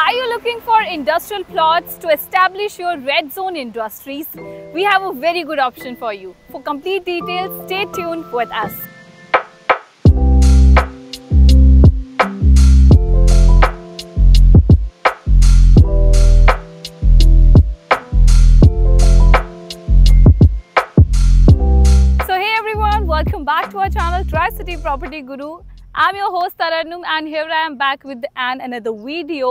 Are you looking for industrial plots to establish your red zone industries? We have a very good option for you. For complete details, stay tuned with us. So hey everyone, welcome back to our channel Tri-City Property Guru. I'm your host Tarannum and here I am back with an another video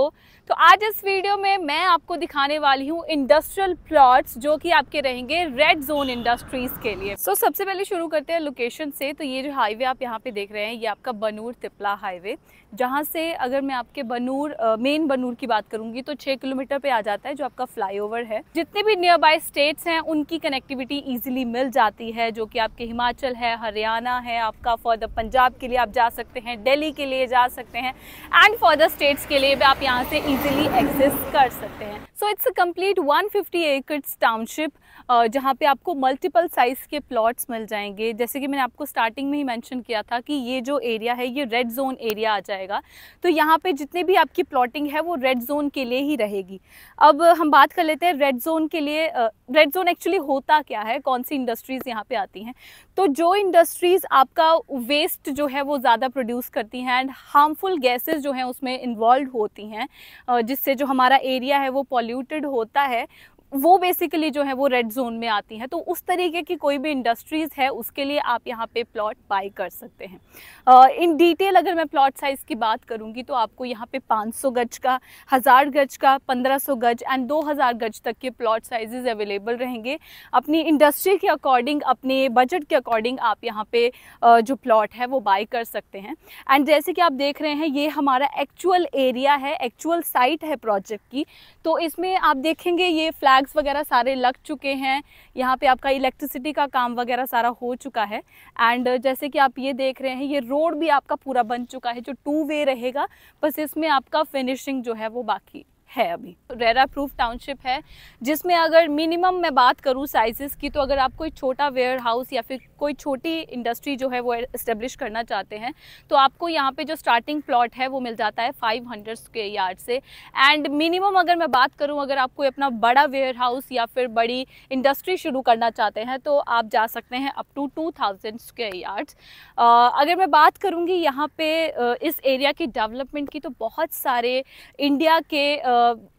तो आज इस video में मैं आपको दिखाने वाली हूँ industrial plots जो कि आपके रहेंगे रेड जोन इंडस्ट्रीज़ के लिए। सो so, सबसे पहले शुरू करते हैं लोकेशन से। तो ये जो हाईवे आप यहाँ पे देख रहे हैं ये आपका बनूर तिपला हाईवे जहाँ से अगर मैं आपके बनूर मेन बनूर की बात करूँगी तो छः किलोमीटर पे आ जाता है, जो आपका फ्लाईओवर है। जितने भी नियर बाय स्टेट्स हैं, उनकी कनेक्टिविटी ईजिली मिल जाती है, जो कि आपके हिमाचल है, हरियाणा है, आपका फॉर पंजाब के लिए आप जा सकते हैं, दिल्ली के लिए जा सकते हैं एंड फॉर स्टेट्स के लिए भी आप यहाँ से इजीली एक्सेस कर सकते हैं। So it's a complete 150 acres township जहाँ पे आपको मल्टीपल साइज़ के प्लॉट्स मिल जाएँगे। जैसे कि मैंने आपको स्टार्टिंग में ही मैंशन किया था कि ये जो एरिया है, ये रेड जोन एरिया आ जाएगा। तो यहाँ पे जितने भी आपकी प्लॉटिंग है, वो रेड जोन के लिए ही रहेगी। अब हम बात कर लेते हैं रेड जोन के लिए रेड जोन एक्चुअली होता क्या है? कौन सी इंडस्ट्रीज़ यहाँ पे आती हैं? तो जो इंडस्ट्रीज़ आपका वेस्ट जो है, वो ज़्यादा प्रोड्यूस करती हैं एंड हार्मफुल गैसेज जो हैं, उसमें इन्वॉल्व होती हैं जिससे जो हमारा एरिया है, वो पॉल्यूटेड होता है वो बेसिकली जो है वो रेड जोन में आती हैं तो उस तरीके की कोई भी इंडस्ट्रीज़ है, उसके लिए आप यहाँ पे प्लॉट बाई कर सकते हैं। इन डिटेल अगर मैं प्लॉट साइज़ की बात करूँगी तो आपको यहाँ पे 500 गज का, हज़ार गज का 1500 गज एंड 2000 गज तक के प्लॉट साइजेस अवेलेबल रहेंगे। अपनी इंडस्ट्री के अकॉर्डिंग अपने बजट के अकॉर्डिंग आप यहाँ पे जो प्लॉट है, वो बाई कर सकते हैं। एंड जैसे कि आप देख रहे हैं, ये हमारा एक्चुअल एरिया है एक्चुअल साइट है प्रोजेक्ट की। तो इसमें आप देखेंगे, ये फ्लैग फ्लैग्स वगैरह सारे लग चुके हैं। यहाँ पे आपका इलेक्ट्रिसिटी का काम वगैरह सारा हो चुका है। एंड जैसे कि आप ये देख रहे हैं, ये रोड भी आपका पूरा बन चुका है, जो टू वे रहेगा, बस इसमें आपका फिनिशिंग जो है वो बाकी। है अभी। रेरा प्रूफ टाउनशिप है, जिसमें अगर मिनिमम मैं बात करूँ साइजेस की तो अगर आप कोई छोटा वेयर हाउस या फिर कोई छोटी इंडस्ट्री जो है वो इस्टेब्लिश करना चाहते हैं तो आपको यहाँ पे जो स्टार्टिंग प्लॉट है वो मिल जाता है 500 स्क्वेयर यार्ड से। एंड मिनिमम अगर मैं बात करूँ, अगर आप कोई अपना बड़ा वेयर हाउस या फिर बड़ी इंडस्ट्री शुरू करना चाहते हैं तो आप जा सकते हैं up to two square yards अगर मैं बात करूँगी यहाँ पे इस एरिया की डेवलपमेंट की तो बहुत सारे इंडिया के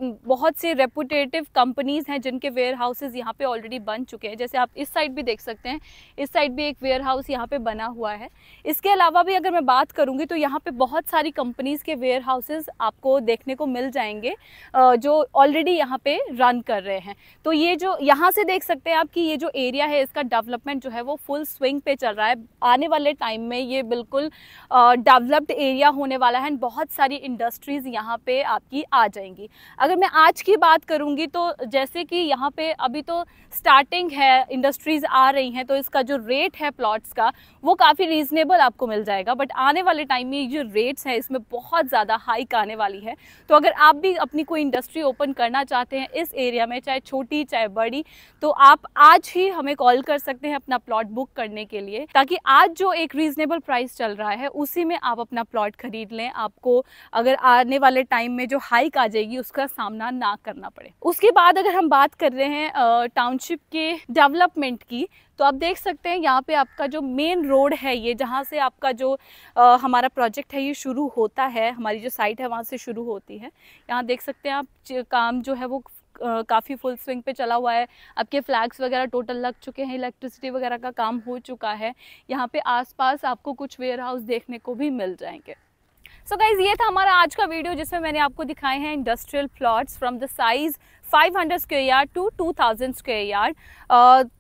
बहुत से रेपुटेटिव कंपनीज़ हैं जिनके वेयर हाउसेज़ यहाँ पे ऑलरेडी बन चुके हैं। जैसे आप इस साइड भी देख सकते हैं। इस साइड भी एक वेयर हाउस यहाँ पे बना हुआ है। इसके अलावा भी अगर मैं बात करूँगी तो यहाँ पे बहुत सारी कंपनीज़ के वेयर हाउसेज़ आपको देखने को मिल जाएँगे जो ऑलरेडी यहाँ पे रन कर रहे हैं। तो ये जो यहाँ से देख सकते हैं आप कि ये जो एरिया है, इसका डेवलपमेंट जो है वो फुल स्विंग पे चल रहा है। आने वाले टाइम में ये बिल्कुल डेवलप्ड एरिया होने वाला है। बहुत सारी इंडस्ट्रीज़ यहाँ पे आपकी आ जाएँगी। अगर मैं आज की बात करूँगी तो जैसे कि यहाँ पे अभी तो स्टार्टिंग है इंडस्ट्रीज़ आ रही हैं तो इसका जो रेट है प्लॉट्स का, वो काफ़ी रीज़नेबल आपको मिल जाएगा। बट आने वाले टाइम में जो रेट्स हैं, इसमें बहुत ज़्यादा हाइक आने वाली है। तो अगर आप भी अपनी कोई इंडस्ट्री ओपन करना चाहते हैं इस एरिया में, चाहे छोटी, चाहे बड़ी तो आप आज ही हमें कॉल कर सकते हैं अपना प्लॉट बुक करने के लिए, ताकि आज जो एक रीज़नेबल प्राइस चल रहा है, उसी में आप अपना प्लॉट खरीद लें। आपको अगर आने वाले टाइम में जो हाइक आ जाएगी उसका सामना ना करना पड़े। उसके बाद अगर हम बात कर रहे हैं टाउनशिप के डेवलपमेंट की तो आप देख सकते हैं यहाँ पे आपका जो मेन रोड है ये जहाँ से आपका जो आ, हमारा प्रोजेक्ट है ये शुरू होता है हमारी जो साइट है वहाँ से शुरू होती है। यहाँ देख सकते हैं आप काम जो है वो काफ़ी फुल स्विंग पे चला हुआ है। आपके फ्लैग्स वगैरह टोटल लग चुके हैं इलेक्ट्रिसिटी वगैरह का काम हो चुका है। यहाँ पे आसपास आपको कुछ वेयर हाउस देखने को भी मिल जाएँगे। सो so गाइज़ ये था हमारा आज का वीडियो जिसमें मैंने आपको दिखाए हैं industrial plots from the size 500 square yard to 2000 square yard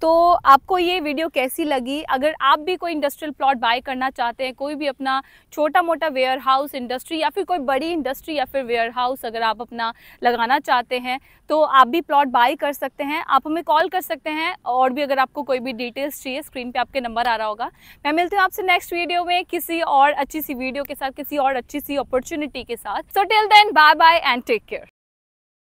तो आपको ये वीडियो कैसी लगी? अगर आप भी कोई इंडस्ट्रियल प्लॉट बाय करना चाहते हैं, कोई भी अपना छोटा मोटा वेयर हाउस इंडस्ट्री या फिर कोई बड़ी इंडस्ट्री या फिर वेयर हाउस अगर आप अपना लगाना चाहते हैं तो आप भी प्लॉट बाय कर सकते हैं। आप हमें कॉल कर सकते हैं और भी अगर आपको कोई भी डिटेल्स चाहिए स्क्रीन पर आपके नंबर आ रहा होगा। मैं मिलती हूँ आपसे नेक्स्ट वीडियो में किसी और अच्छी सी वीडियो के साथ, किसी और अच्छी सी अपॉर्चुनिटी के साथ। So till then bye bye and take care